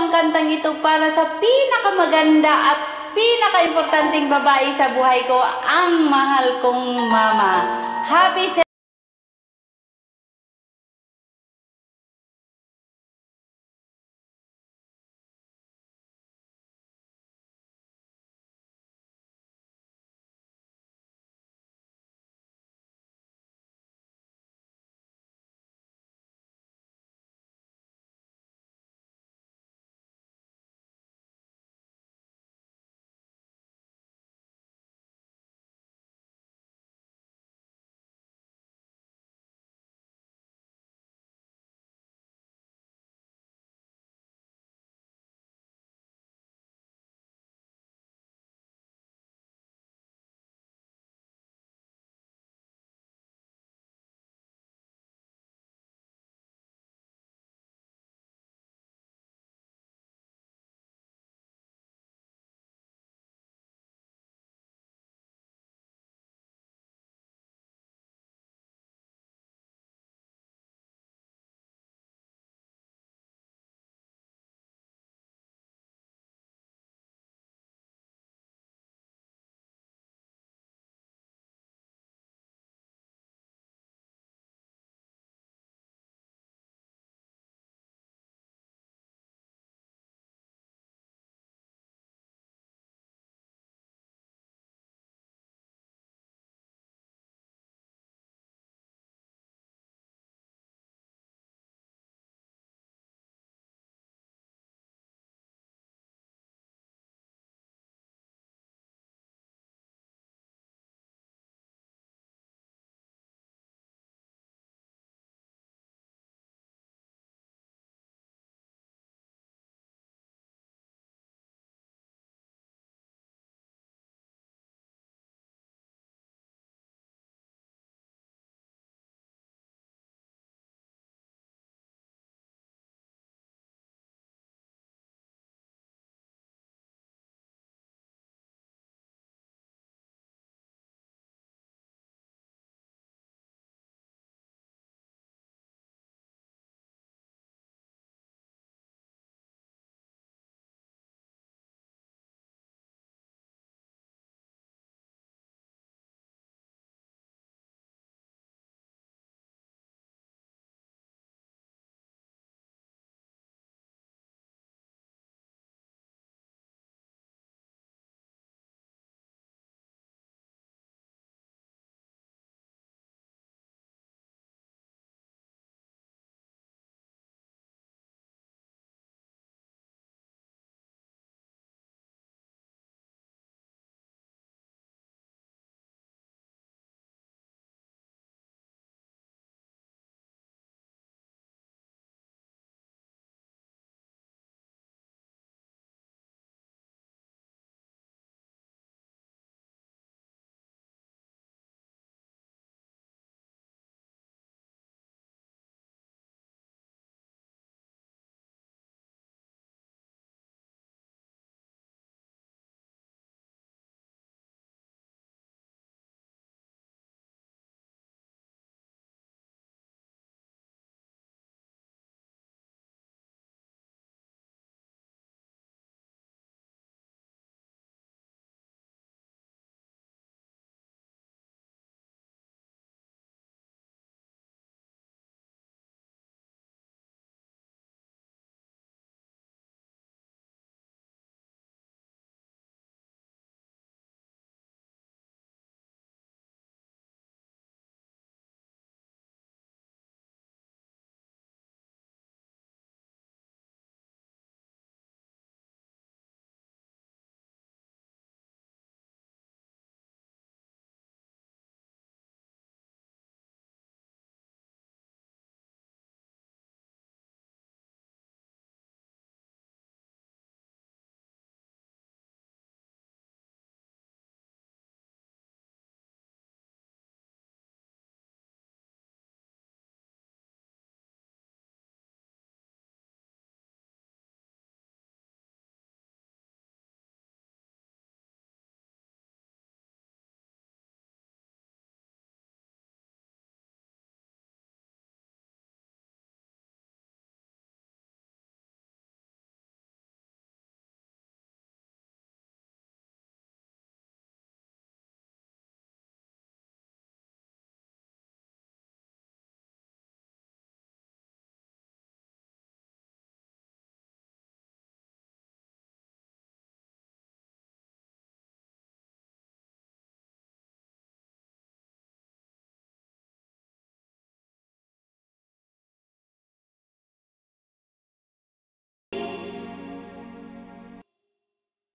ang kantang ito para sa pinakamaganda at pinakaimportanteng babae sa buhay ko, ang mahal kong mama. Happy